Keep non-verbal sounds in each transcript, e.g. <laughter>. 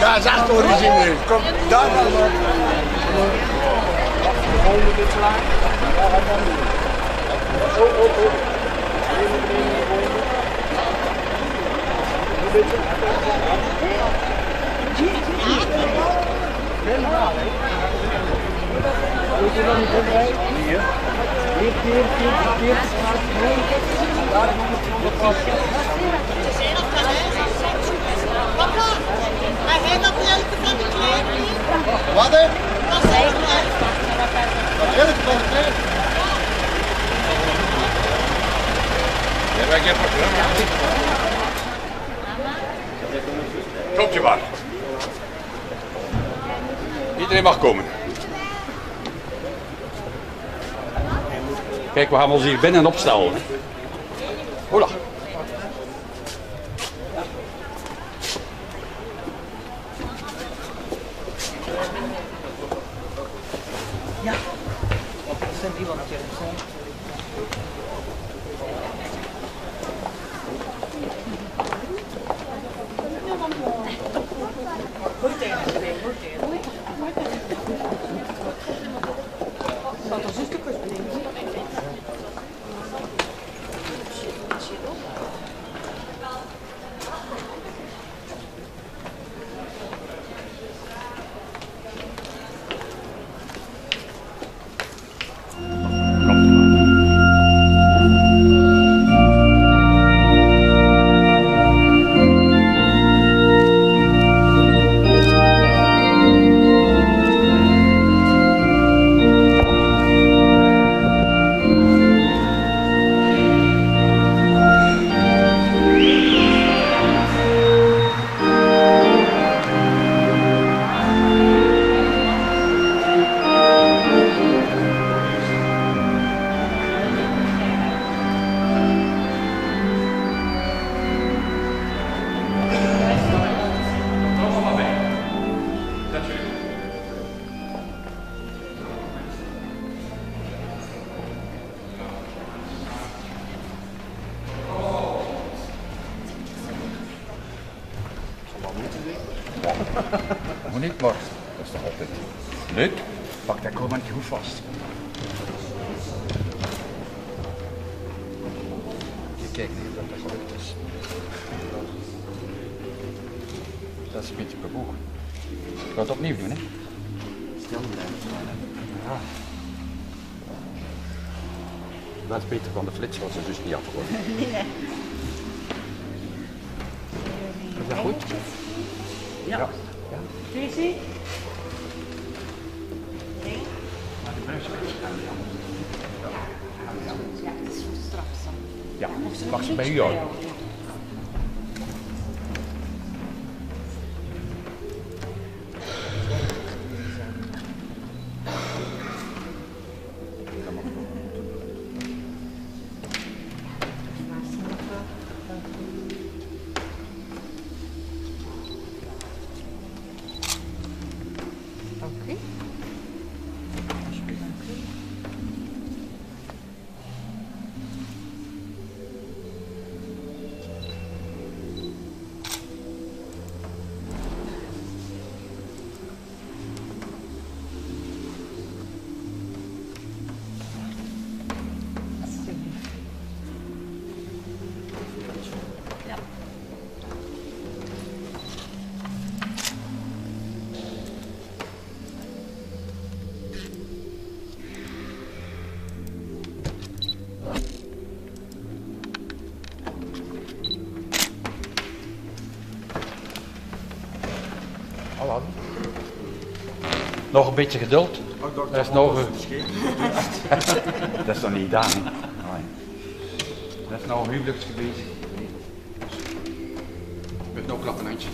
Ja, is echt origineel. Kom, daar dan maar. Papa, hij heeft dat leuke van de klein niet. Wat hè? Dat is echt leuk. Dat wil ik van het klein. Ja, wij hebben programma. Klopje maar. Iedereen mag komen. Kijk, we gaan ons hier binnen opstellen. Hola. Moet Ik ga het opnieuw doen, hè? Stil blijven. Ja. Dat is beter van de flits, was er dus niet afgeworden. <laughs> Is dat goed? Ja. Tracy? Maar de buis Ja, het is straf. Ja, mag ze bij u houden? Nog een beetje geduld. Dat is nog... <laughs> dat is nog niet gedaan? Nee. Dat is nog een huwelijksgebied. Met nog een handje.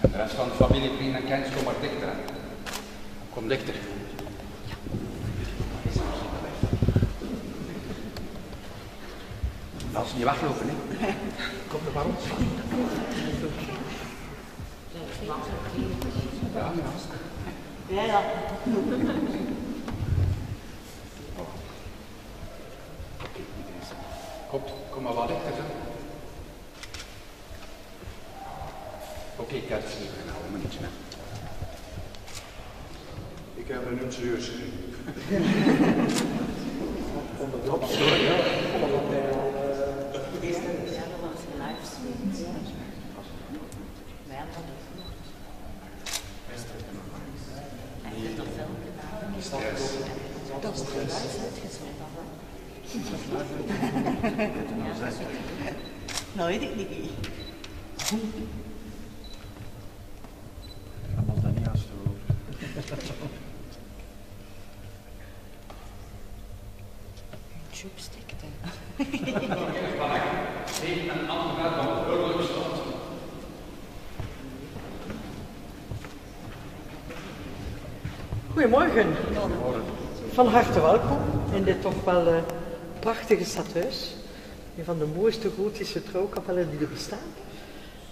De rest van de familie Prien en Kens, kom maar dichter. Kom dichter. Als ze niet weglopen, hè. Kom er maar op. Ja, ja. Kom, kom maar wat dichter. Hè. Oké, ik heb het niet genomen, maar niets meer. Ik heb een serieus gekregen. Nou weet ik niet. Allemaal daar niet over. Chopstick Goedemorgen. Van harte welkom in dit toch wel eh, prachtige stadhuis. Een van de mooiste gotische trouwkapellen die er bestaan.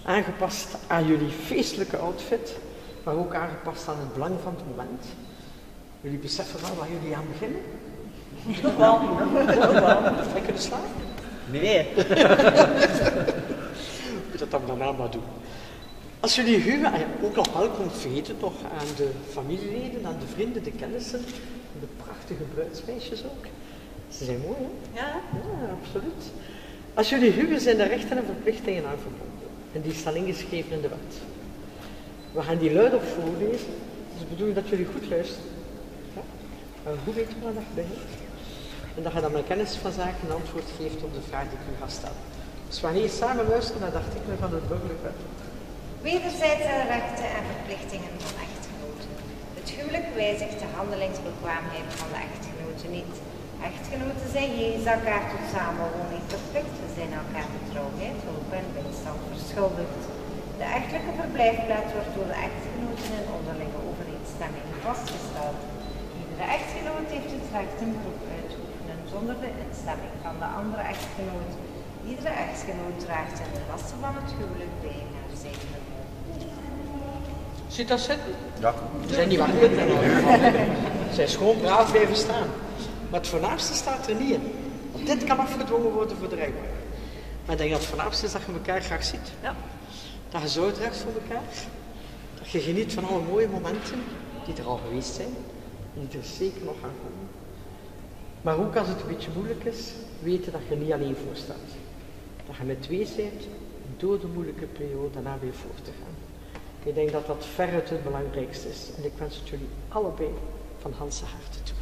Aangepast aan jullie feestelijke outfit, maar ook aangepast aan het belang van het moment. Jullie beseffen wel waar jullie aan beginnen? Toch wel. Toch wel. Kunnen slapen? Nee. Moet dat dan daarna maar doen. Als jullie huwen, en ook nog welkom veten toch aan de familieleden, aan de vrienden, de kennissen, en de prachtige bruidsmeisjes ook. Ze zijn mooi, hè? Ja? Ja, absoluut. Als jullie huwen zijn er rechten en verplichtingen aan verbonden. En die staan ingeschreven in de wet. We gaan die luid op voorlezen. Dus de bedoeling dat jullie goed luisteren. Ja? Hoe weet je waar dat begint? En dat je dan met kennis van zaken een antwoord geeft op de vraag die ik u ga stellen. Dus we gaan hier samen luisteren naar de artikelen van het burgerlijk wet. Wederzijdse rechten en verplichtingen van echtgenoten. Het huwelijk wijzigt de handelingsbekwaamheid van de echtgenoten niet. Echtgenoten zijn jegens elkaar tot samenwoning verplicht. Ze zijn elkaar betrouwheid, hulp en bijstand verschuldigd. De echtelijke verblijfplaats wordt door de echtgenoten in onderlinge overeenstemming vastgesteld. Iedere echtgenoot heeft het recht een beroep uit te oefenen zonder de instemming van de andere echtgenoot. Iedere echtgenoot draagt in de lasten van het huwelijk bij. Zit dat zitten? Ja. Ze zijn niet wakker. Ze zijn gewoon braaf blijven staan. Maar het voornaamste staat er niet in. Want dit kan afgedwongen worden voor de rechtbank. Maar ik denk dat het voornaamste is dat je elkaar graag ziet. Ja. Dat je zo draagt voor elkaar. Dat je geniet van alle mooie momenten die er al geweest zijn. En die er zeker nog gaan komen. Maar ook als het een beetje moeilijk is, weten dat je niet alleen voor staat. Dat je met twee bent door de moeilijke periode daarna weer voor te gaan. Ik denk dat dat veruit het belangrijkste is. En ik wens het jullie allebei van Hanse harte toe.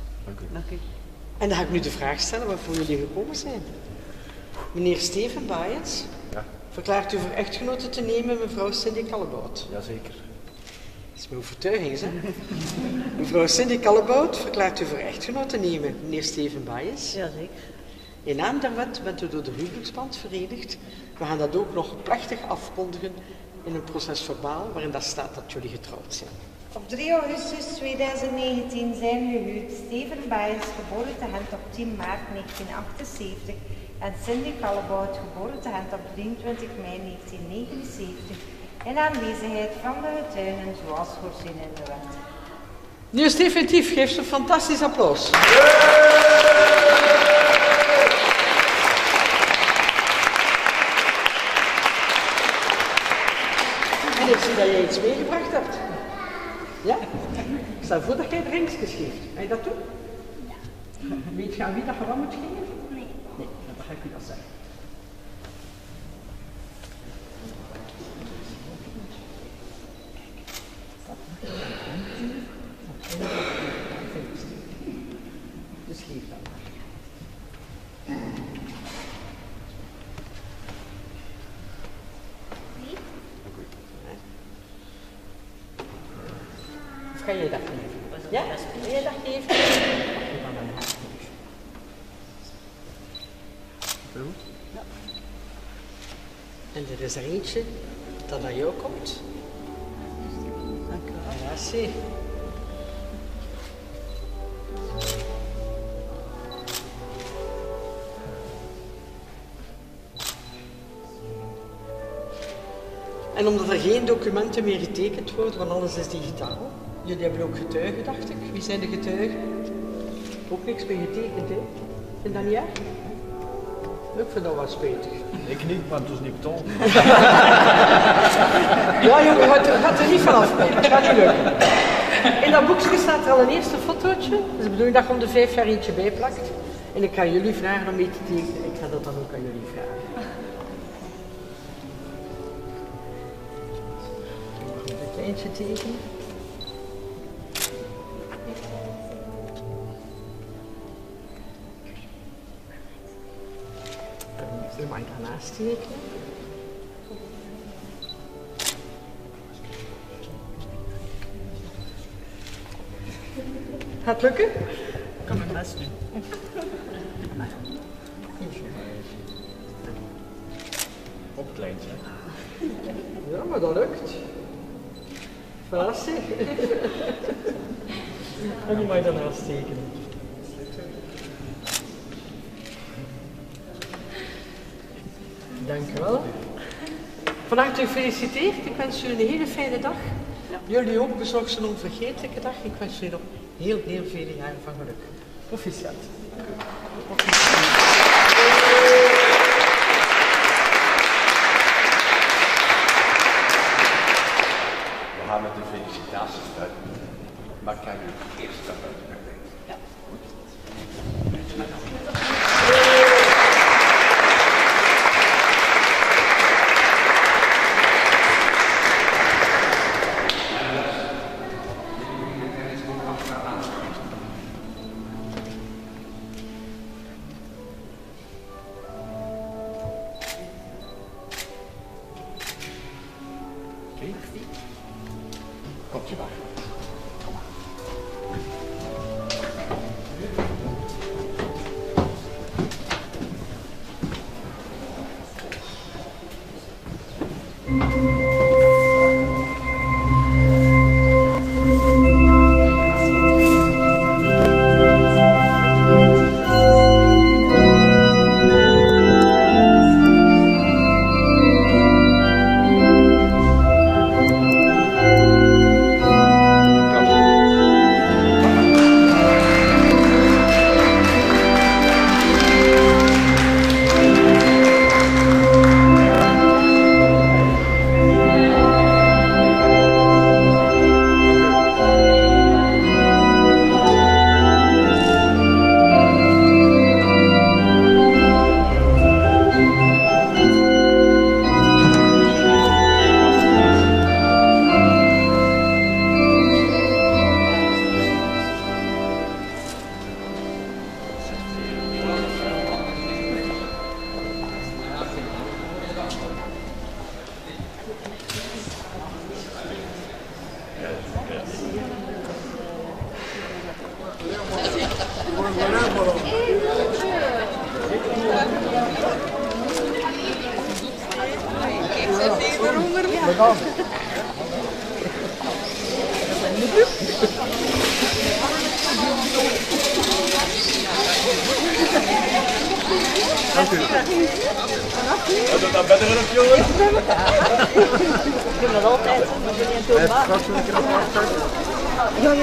Dank u. En dan ga ik nu de vraag stellen waarvoor jullie gekomen zijn. Meneer Steven Baaiens, Ja, verklaart u voor echtgenote te nemen mevrouw Cindy Kallebout? jazeker. Dat is mijn overtuiging, hè? <laughs> mevrouw Cindy Kallebout, verklaart u voor echtgenote te nemen meneer Steven Baaiens? Jazeker. In naam der wet bent u door de huwelijksband verenigd. We gaan dat ook nog plechtig afkondigen in een proces verbaal waarin dat staat dat jullie getrouwd zijn. Op 3 augustus 2019 zijn gehuwd Steven Baes, geboren te Gent op 10 maart 1978 en Cindy Kallebout, geboren te Gent op 23 mei 1979 in aanwezigheid van de getuigen zoals voorzien in de wet. Nu is definitief, geef ze een fantastisch applaus ik zie dat jij iets meegebracht hebt. Ja? Ik stel voor dat jij drinkjes geeft. Ga je dat doen? Ja. Weet je aan wie dat je wat moet geven? Nee. Nee, dan ga ik u dat zeggen. Dus geef dat maar. Of ga jij dat geven? Ja? Ga jij dat geven? Mag je dan aan haar geven? Ja. En er is er eentje dat naar jou komt. Dank u wel. En omdat er geen documenten meer getekend worden, want alles is digitaal. Jullie hebben ook getuigen, dacht ik. Wie zijn de getuigen? Ook niks meer getekend, hè? Vind je dat niet erg? Ik vind dat wel spijtig. Ik niet, maar het is niet betaald. <laughs> Ja, jongen, gaat er, gaat er niet van afkomen. Het gaat niet lukken. In dat boekje staat er al een eerste fotootje. Dus de bedoeling dat je om de vijf jaar eentje bijplakt. En ik ga jullie vragen om mee te tekenen. Ik ga dat dan ook aan jullie vragen. Mag ik een kleintje tekenen? Dan mag ik daarnaast tekenen. Gaat het lukken? Ik kan mijn best doen. Op het lijntje. Ja, maar dat lukt. Verrassing. <laughs> en die mag je daarnaast tekenen. Dank u wel. Van harte gefeliciteerd. Ik wens jullie een hele fijne dag. Jullie ook bezorg ze een onvergetelijke dag. Ik wens jullie nog heel, heel vele jaren van geluk. Proficiat. We gaan met de felicitaties uit. Maar kan je eerst dat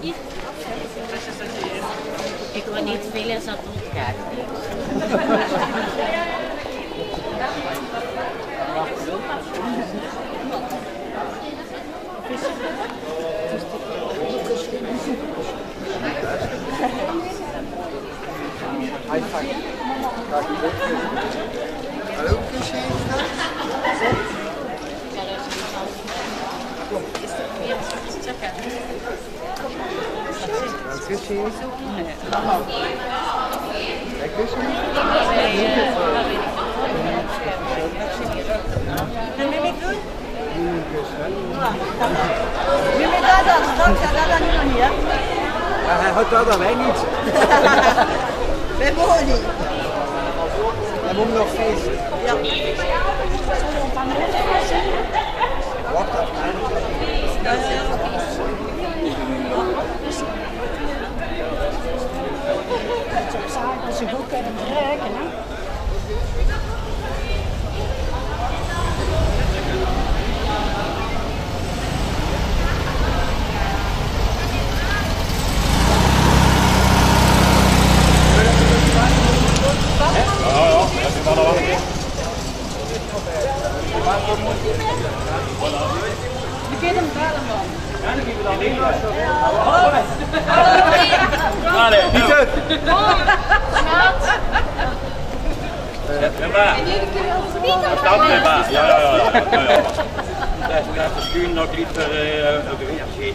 in. Ik wil niet veel. Hallo, kusje even. Een kusje hier. Een kusje Jullie dat dan? Dat dat dan nog niet, hè? Dat wij niet. <laughs> Wij mogen niet. Hij moet nog feesten. Ja. Wacht. Als je goed kunt gebruiken, hè. Pieter! Ja, maar. Stand er maar. Ja, ja, ja. ja, ja. Dat is dat misschien nog liever uh, op de.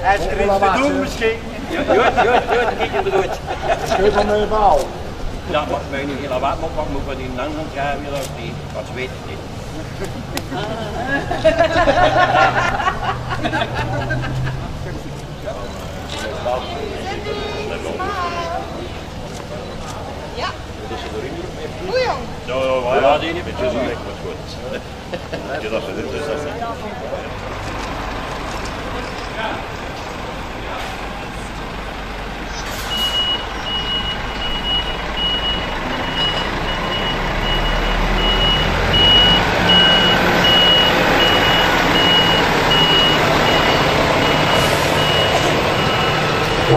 Hij is er iets te doen misschien. Ja, goed, goed, goed. Ik heb het goed. Mijn baal. Ja, maar mij nu heel wat oppakken, moet ik in andere gaan weer of niet? Wat weet ik niet. Ja. Goeie jong. Ja, ja, ja, die niet met je zo lekker, maar goed. Je dat dit is dat.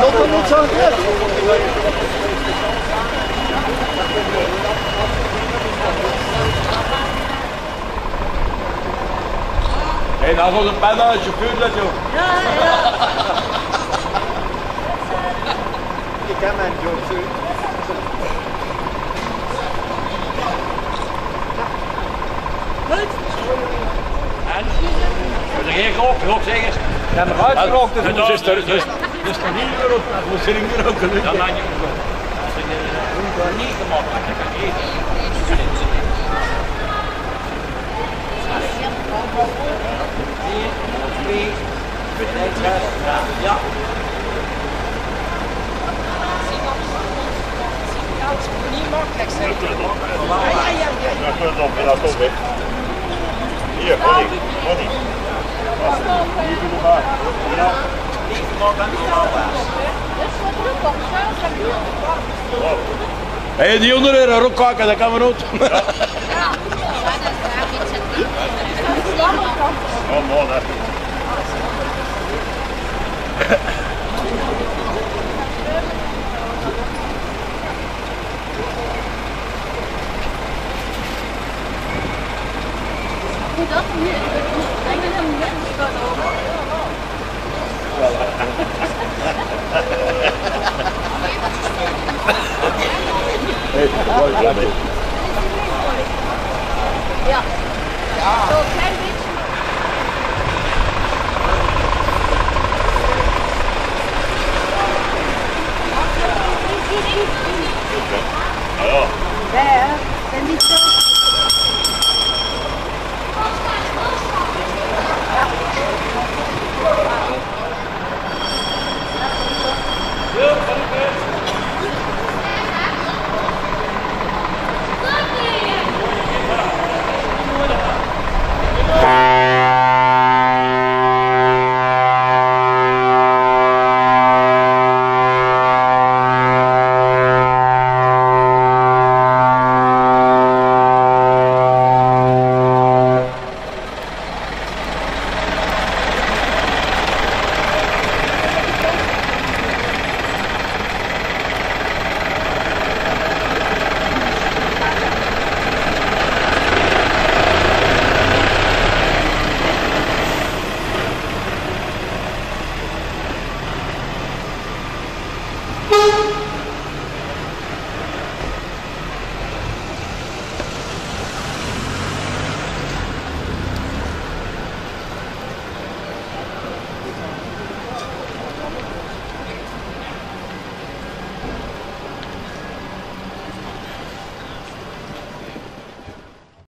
Dat er niet zo goed. Hé, nou was het bijna als je puur dat joh. Job zo. En? Heb je er geen gerookt? Gerookt zeggen? Ja, maar uitgerookt is Ja, het. dat Dus is er. Dus, dus toch niet meer op. Dat moet er niet meer op. dan maak je het goed. Als je het niet gemakkelijk dat kan eten. Eén, twee, bedrijfshuis. Ja, ja. Ja, goed op, en dat komt weg. Hier, Connie, Connie. Hier doe je maar. Ja. Niet. Wow. Hé, die onder een rokkakken, dat kan we. <laughs> Oh, Doesn't hey, what is? Yeah. yeah. Okay.